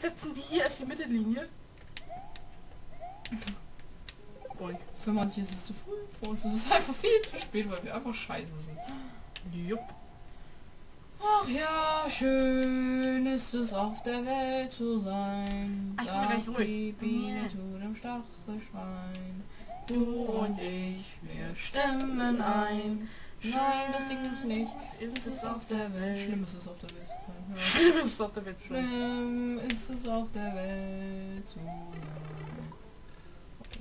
setzen die hier als die Mittellinie. Boink. Für manche ist es zu früh, für uns ist es einfach viel zu spät, weil wir einfach scheiße sind. Jupp. Ach ja, schön ist es auf der Welt zu sein. Ach, ich bin gleich ruhig. die Biene Ja. zu dem Stachelschwein. Du und ich, wir stimmen ein. Nein, das Ding ist nicht. Ist es auf der Welt. Schlimm ist es auf der Welt. Ja. Schlimm ist es auf der Welt. Schlimm ist es auf der Welt zu sein.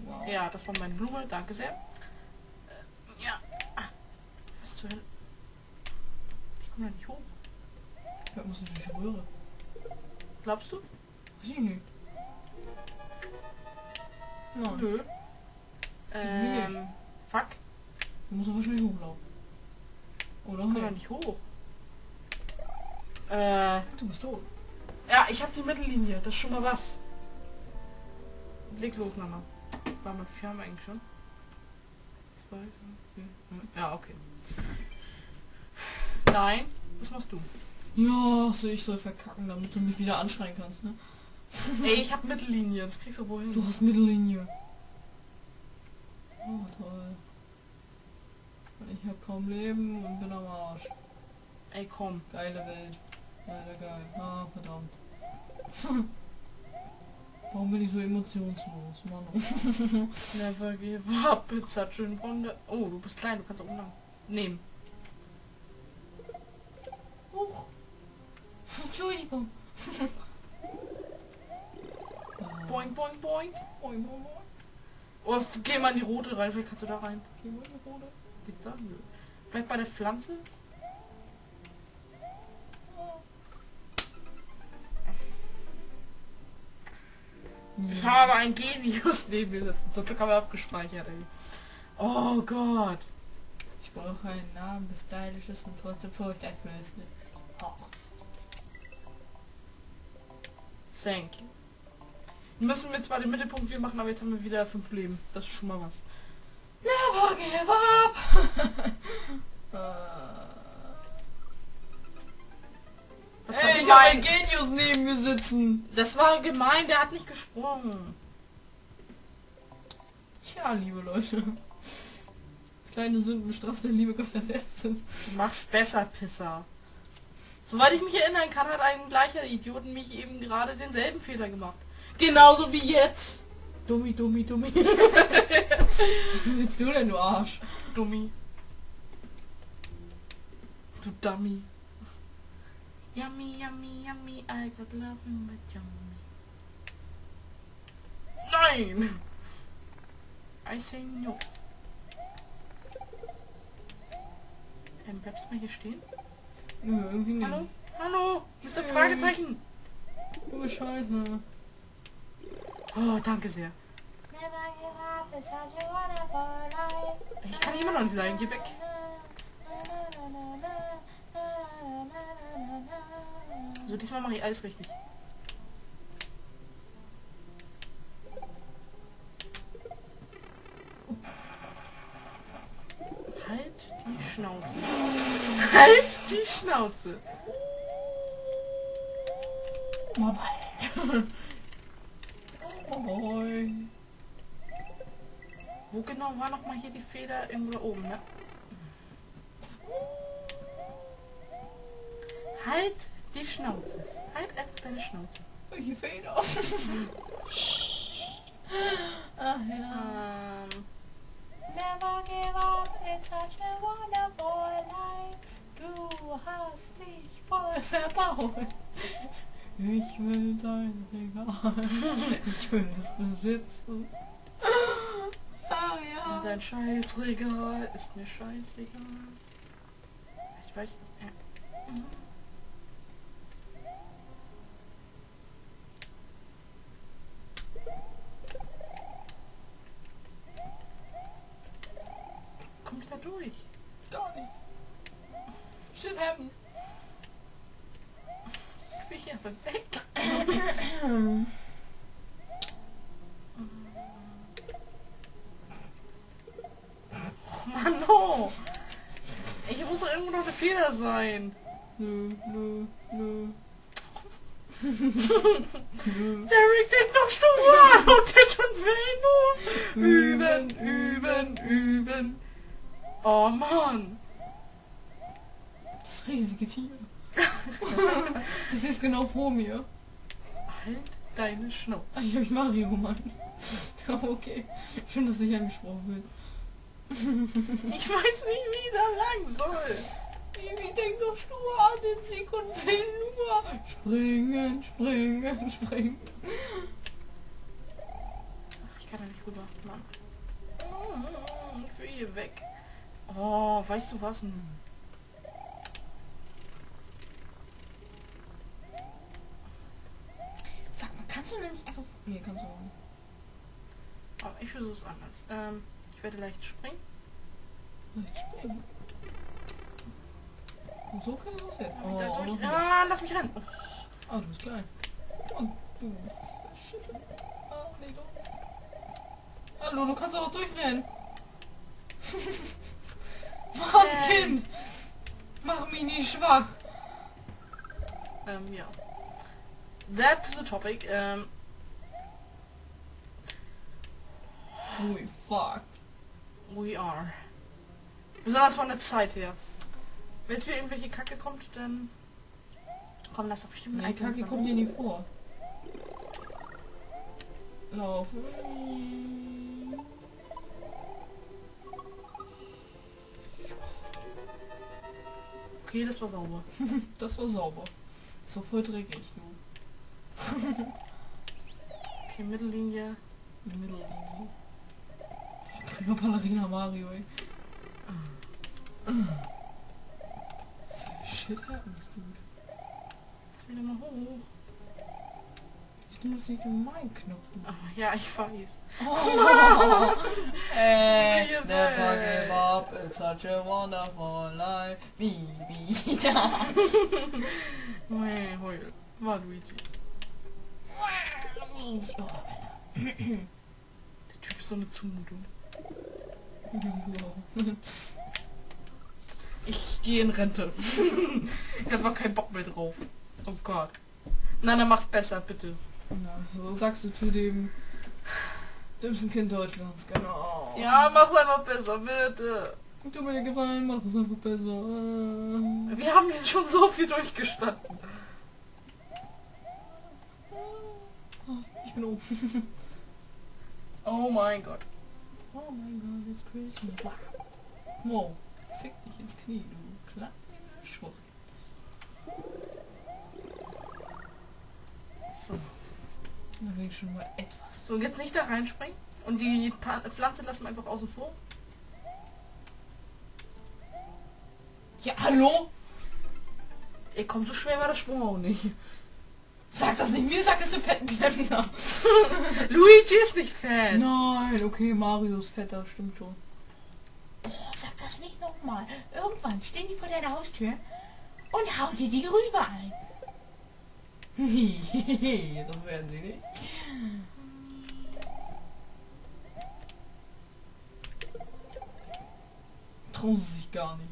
Wow. Ja, das war meine Blume. Danke sehr. Äh, Ja. Ah, Was zur Hölle? Ich komme da nicht hoch. Ja, muss natürlich die Röhre. Glaubst du? Weiß ich nicht. Nein, Nö. Ähm, fuck. du musst doch wahrscheinlich hochlaufen. Komme da nicht? nicht hoch. Äh, Du bist tot. ja, ich habe die Mittellinie. Das ist schon mal was. Leg los, Mama. War mal vier haben wir eigentlich schon. Zwei. Ja, okay. Nein, das machst du. Ja, so ich soll verkacken, damit du mich wieder anschreien kannst, ne? Ey, ich habe Mittellinie. Das kriegst du wohin. Du hast Mittellinie. Oh, toll. Ich hab kaum Leben und bin am Arsch. Ey, komm. Geile Welt. Leider geil. Ah, verdammt. Warum bin ich so emotionslos, Mann? Never give up. It's such a wonder. Oh, du bist klein. Du kannst auch umlang. Nehmen. Huch. Entschuldigung. Boing, boing, boing. Boing, boing, boing. Oh, geh mal in die rote rein. Vielleicht kannst du da rein. Geh mal in die Rote. Da? Nö. Bleib bei der Pflanze. Ich habe ein Genius neben mir sitzen. Zum Glück haben wir abgespeichert, ey. Oh Gott. Ich brauche einen Namen, der stylisch ist und trotzdem furchteinflößend ist. Horst. Thank you. Müssen wir zwar den Mittelpunkt wir machen, aber jetzt haben wir wieder fünf Leben. Das ist schon mal was. Never give up! Ey, ich. Genius neben mir sitzen. Das war gemein, der hat nicht gesprungen. Tja, liebe Leute. Kleine Sünden bestraft der liebe Gott erletztes. Du machst besser, Pisser. Soweit ich mich erinnern kann, hat ein gleicher Idioten mich eben gerade denselben Fehler gemacht. Genauso wie jetzt. Dummi, dummi, dummi. Was willst du denn, du Arsch? dummi. Du Dummy. Yummy, yummy, yummy, I got love in my yummy. Nein! I say no. Ähm, bleibst du mal hier stehen? Nö, irgendwie nicht. Hallo? Hallo? Mr. Fragezeichen? Du Scheiße. Oh, danke sehr. Never give up, it's such a wonderful life. Ich kann immer noch nicht leiden, geh weg. So, diesmal mache ich alles richtig. Halt die Schnauze. Halt die Schnauze. Moin. Wo genau war noch mal hier die Feder? Irgendwo da oben, ne? Halt die Schnauze. Halt einfach deine Schnauze. Welche Feder? Ach ja. Ähm, Never give up, it's such a wonderful life. Du hast dich voll verbaut. Ich will dein Regal. Ich will es besitzen. Ja. dein Scheißregal ist mir scheißegal. Ich weiß. Ja. Mhm. Komm ich da durch? Gar nicht. Shit happens. Ich will hier aber weg. Oh Mann, no. Ich muss doch irgendwo noch eine Feder sein. Nö, nö, nö. Derek, denk doch stur an und der schon will nur üben, üben, üben. Oh Mann. Das riesige Tier. das ist genau vor mir. Halt deine Schnauze. Ah, ich hab Mario, Mann. Ja, okay. Schön, dass du dich angesprochen wird. Ich weiß nicht, wie das lang soll. Baby, denk doch stur an den Sieg und will nur springen, springen, springen. Ach, ich kann da nicht rüber. Mann. Mm, Ich will hier weg. Oh, weißt du was? Hm. Sag mal, kannst du nicht einfach... Nee, kannst du auch nicht. Aber ich versuche es anders. Ähm, ich werde leicht springen. Leicht springen. So kann das werden. Oh, Oh, ah, lass mich rennen. Oh, Ah, du bist klein. Und du bist verschissen. Ah, nee, doch. Hallo, du kannst auch durchrennen. Mann, Ähm. Kind! Mach mich nicht schwach. ähm, ja. That to the topic. Ähm, Ui, fuck. we are. Besonders von der Zeit her. Wenn jetzt wieder irgendwelche Kacke kommt, dann... Komm, lass doch bestimmt Nee, ein Icon Kacke kommt dir nicht vor. Laufen. Okay, das war sauber. Das war sauber. Das war voll dreckig, du. Okay, Mittellinie. Mittellinie. Oh, Ballerina Mario, ey. Shit happens, dude. Jetzt wieder mal hoch. Ich benutze nicht den Mein-Knopf. du. Ah, ja, ich weiß. Oh. hey, Wie never give up, it's such a wonderful life. Wie, wie, da. Heul. War Luigi. Oh, Der Typ ist so eine Zumutung. ja, du. Ich gehe in Rente. ich hab auch keinen Bock mehr drauf. Oh Gott. Nein, dann mach's besser, bitte. Na, so sagst du zu dem dümmsten Kind Deutschlands, genau. Ja, mach's einfach besser, bitte. Tu mir den Gefallen, mach es einfach besser. Wir haben jetzt schon so viel durchgestanden. Ich bin oben. Oh mein Gott. Oh mein Gott, it's Christmas. Wow, fick dich ins Knie, du kleine Schwupp. So. Da will ich schon mal etwas. so, jetzt nicht da reinspringen. Und die Pflanze lassen wir einfach außen vor. Ja, hallo? Ey, komm, so schwer war der Sprung auch nicht. Sag das nicht mir, sag es dem fetten Klempner. Luigi ist nicht Fan. Nein, okay, Mario ist fetter, stimmt schon. Boah, das nicht nochmal. Irgendwann stehen die vor deiner Haustür und hau dir die rüber ein. Nee, das werden sie nicht. Trauen sie sich gar nicht.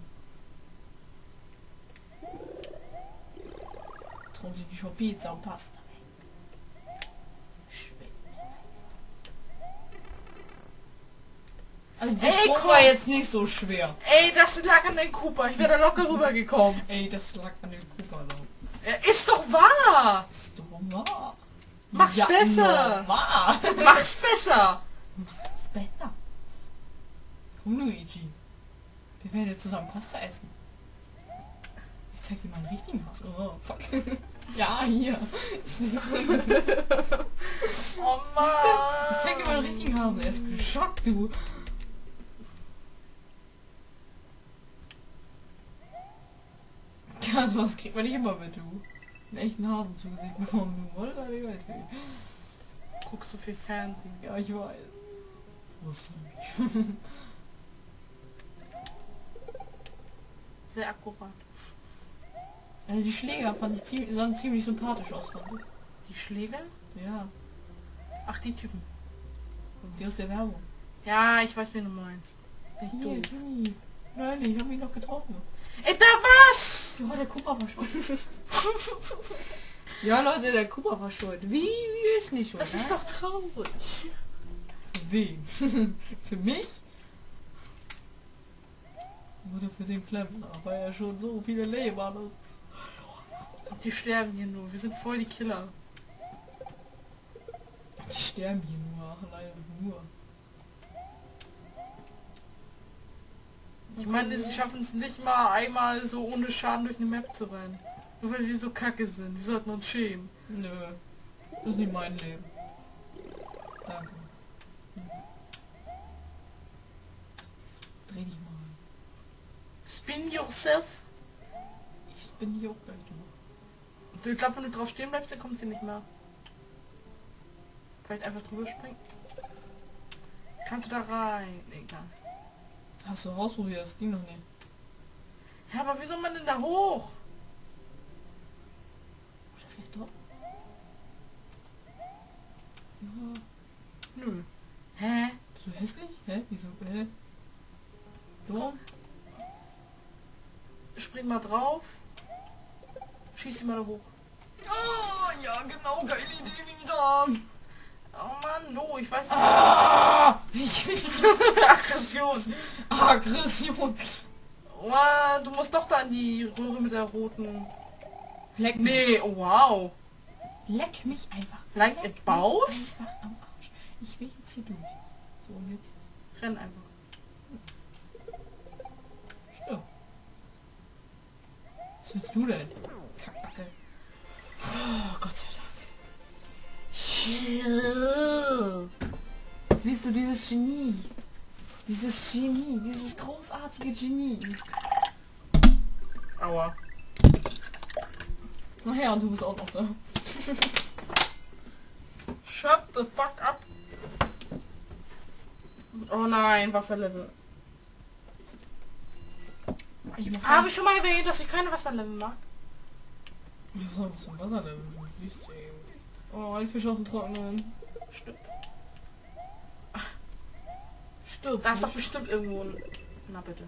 Trauen sich nicht schon Pizza und Pasta weg. Verschwinden. Also der Ey, Sprung war jetzt nicht so schwer. Ey, das lag an den Cooper. Ich wäre da locker rübergekommen. Ey, das lag an dem Cooper. Er ist doch wahr. Ist doch wahr. Mach's besser. Wahr. Mach's besser. Besser. Komm, Luigi. Wir werden jetzt zusammen Pasta essen. Ich zeig dir mal einen richtigen Haus. Oh, fuck. ja, hier. Oh Mann. Ich zeig dir mal einen richtigen Hasen. Er ist geschockt, du. Ja, sowas kriegt man nicht immer mit, du. Einen echten Hasen zu Gesicht bekommen, du. Oder? Wie weit. Guckst du viel Fernsehen? Ja, ich weiß. Wusste nicht. Sehr akkurat. Also die Schläger fand ich ziemlich, sahen ziemlich sympathisch aus, fand ich. Die Schläger? Ja. Ach, die Typen. Die aus der Werbung. Ja, ich weiß, wen du meinst. Nicht Hier, du. Jimmy. Nein, ich hab ihn noch getroffen. Ey, da was! Ja, der Kupfer war schon. Ja, Leute, der Cooper war schuld. Wie, wie ist nicht schuld? Das ist doch traurig. Für wen? für mich? Oder für den Klempner, weil er schon so viele Leben hat. Die sterben hier nur. Wir sind voll die Killer. Die sterben hier nur, leider nur. Ich meine, sie schaffen es nicht mal einmal so ohne Schaden durch eine Map zu rennen. Nur weil wir so kacke sind. Wir sollten uns schämen. Nö, das ist nicht mein Leben. Danke. Dreh dich mal. Spin yourself. Ich bin hier auch gleich durch. Ich glaube, wenn du drauf stehen bleibst, dann kommt sie nicht mehr. Vielleicht einfach drüber springen. Kannst du da rein? Nee, egal. Hast du ausprobiert? Das ging noch nicht. Ja, aber wie soll man denn da hoch? Oder vielleicht doch? Ja. Nö. Hä? Bist du hässlich? Hä? Wieso? Hä? Du? Spring mal drauf. Schieß sie mal da hoch. Oh, ja, genau, geile Idee wieder. Oh Mann, no, ich weiß nicht. Ah! Aggression. Aggression. Oh, du musst doch da an die Röhre mit der roten... Leck mich. Nee, oh, wow. Leck mich einfach. Like Leck mich Baus? Ich will jetzt hier durch. So, und jetzt? Renn einfach. Stimmt. Was willst du denn? Kackbacke. Oh, Gott sei Dank. Siehst du dieses Genie? Dieses Genie, dieses großartige Genie. Aua. Nachher, und du bist auch noch da. Shut the fuck up. Oh nein, Wasserlevel. Ich mach Habe ich schon mal erwähnt, dass ich keine Wasserlevel mag? Was soll was ein Wasserlevel? Ja. Oh, ein Fisch auf dem Trockenen. Stimmt. Stirb. Da ist doch bestimmt irgendwo ein... Na bitte.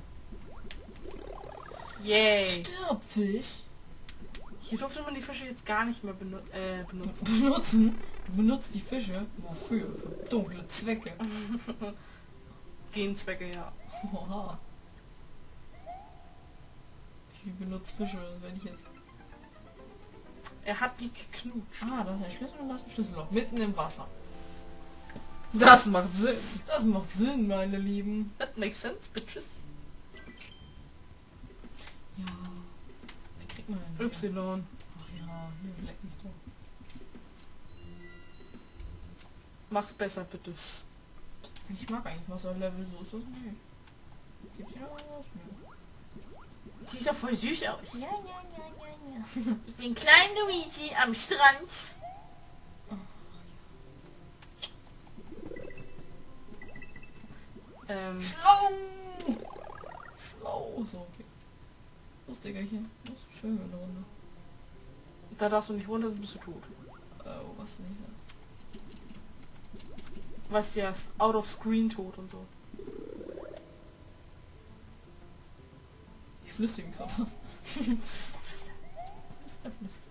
Yay. Stirb, Fisch. Hier durfte man die Fische jetzt gar nicht mehr benu äh, benutzen. Benutzen. Du benutzt die Fische. Wofür? Für dunkle Zwecke. Genzwecke, ja. Oha. Ich benutze Fische, das werde ich jetzt. Er hat die geknutscht. Ah, da ist ein Schlüssel und da ist ein Schlüsselloch. Mitten im Wasser. Das macht Sinn. Das macht Sinn, meine Lieben. That makes sense, bitches. Ja. Wie kriegt man denn? Y. Ach ja, hier, leck mich doch. Mach's besser, bitte. Ich mag eigentlich Wasserlevel, so ist das nicht. Gibt's ja was? Die ist ja voll süß aus. Ja, ja, ja, ja, ja. Ich bin klein Luigi am Strand. Ähm, Schlau! Schlau, so, okay. Los, Diggerchen. Ist schön eine Runde. da darfst du nicht runter, sonst bist du tot. Äh, oh, was denn nicht sagst. Weißt du, ja, ist out of screen tot und so. Ich flüstere ihm gerade was. Flüster, flüster.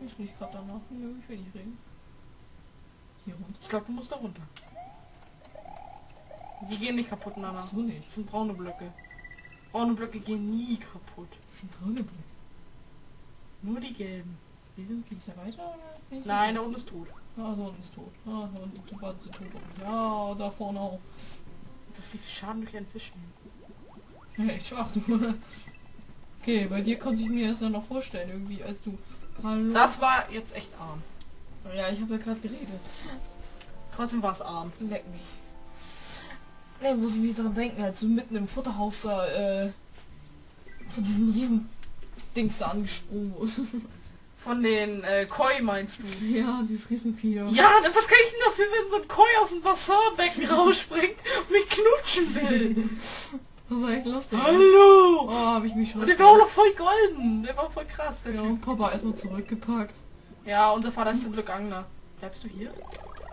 Ich riech gerade danach. Nö, ich will nicht reden. Hier runter. Ich glaube, du musst da runter. Die gehen nicht kaputt, Nana. So nicht. Das sind braune Blöcke. Braune Blöcke gehen nie kaputt. Das sind braune Blöcke. Nur die gelben. Die sind... Geht's ja weiter oder nicht? Nein, da unten ist tot. Ah, da unten ist tot. Ah, da unten warten sie tot. Ja, da vorne auch. Dass sie Schaden durch einen Fisch nehmen. Echt schwach, du. Okay, bei dir konnte ich mir das dann noch vorstellen, irgendwie, als du... Hallo? Das war jetzt echt arm. Ja, ich habe ja gerade geredet. Trotzdem war es arm. Leck mich. Ne, muss ich mich dran denken, als du mitten im Futterhaus da, äh, von diesen riesen Dings da angesprungen wurde. Von den äh, Koi meinst du? ja, dieses Riesenvieh. Ja, was kann ich denn dafür, wenn so ein Koi aus dem Wasserbecken rausspringt und mich knutschen will? Das war echt lustig. Hallo! Oh, habe ich mich schon... Und der war auch noch voll golden. Der war voll krass, der Ja, Typ. Papa erstmal zurückgepackt. Ja, unser Vater ist zum Glück Angler. Bleibst du hier?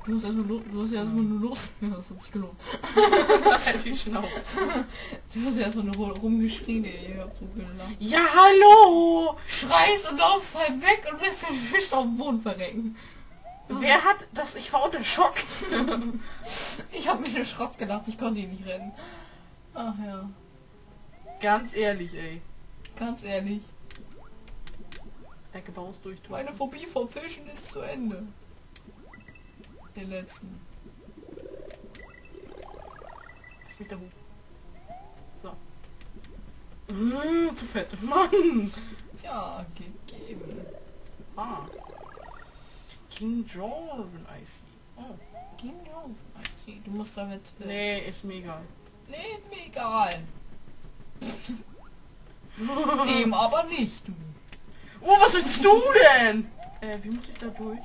Du hast erstmal los, du hast ja erstmal nur los. Ja, das hat sich gelohnt. Halt die Schnauze. Du hast ja erstmal nur ru- rumgeschrien, ey. Ich hab so gelacht. Ja, hallo! Schreist und laufst halt weg und lässt den Fisch auf dem Boden verrecken. Wer hat das? Ich war unter Schock. Ich hab mir den Schrott gedacht, ich konnte ihn nicht rennen. Ach ja, Ganz ehrlich, ey. ganz ehrlich. Der Gebau ist durch. Meine Phobie vor Fischen ist zu Ende. Den letzten. Lass mich da hoch. So. Äh, zu fett. Mann! Tja, gegeben. Ah. King Jordan, I see. Oh. Geh mir auf. Maxi. Du musst damit... Äh, Nee, ist mir egal. nee, ist mir egal. Dem aber nicht, du. Oh, was willst du denn? Äh, wie muss ich da durch?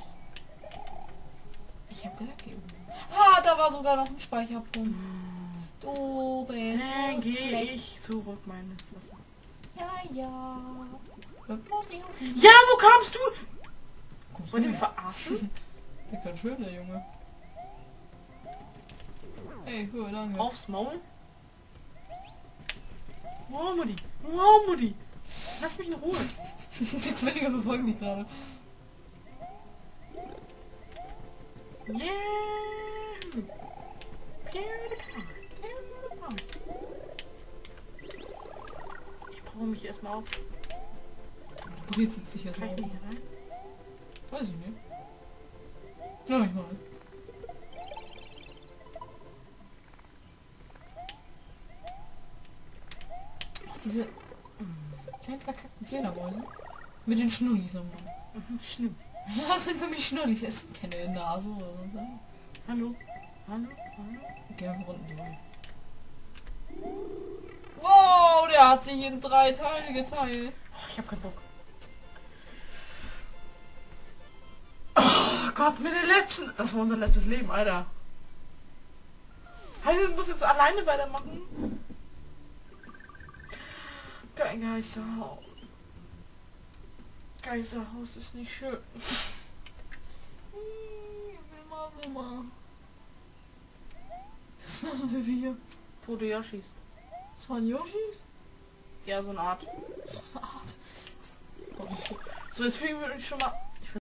Ich hab gesagt, geh oben. Ah, da war sogar noch ein Speicherpunkt. Du bist... Dann gehe weg. ich zurück, meine Fresse. Ja, ja. Mich. Ja, wo kamst du? Kommst Wollt du ihr mich verarschen? Der kann schön, der Junge. Hey, hör, danke. Aufs Maul? Wow, Mutti. Wow, Mutti. Lass mich in Ruhe. Die Zwillinge verfolgen mich gerade. Yeah. Ich baue mich erstmal auf. Du jetzt sicher Kann ich nicht rein? Weiß ich nicht. Na, ich mal. Ach, diese kleinen verkackten Fledermäuse. Mit den Schnullis Schlimm. Ja, das sind für mich Schnullis. Das sind keine Nase oder so. Hallo? Hallo? Hallo? Geh einfach unten durch. Wow, der hat sich in drei Teile geteilt. Oh, ich hab keinen Bock. Oh Gott, mit den letzten. Das war unser letztes Leben, Alter. Heide muss jetzt alleine weitermachen. Kein Geisterhaus. Geisterhaus ist nicht schön. Immer, immer. Was ist das für vier? Tote Yoshis. Das waren Yoshis? Ja, so eine Art. So eine Art. So, jetzt fühlen wir uns schon mal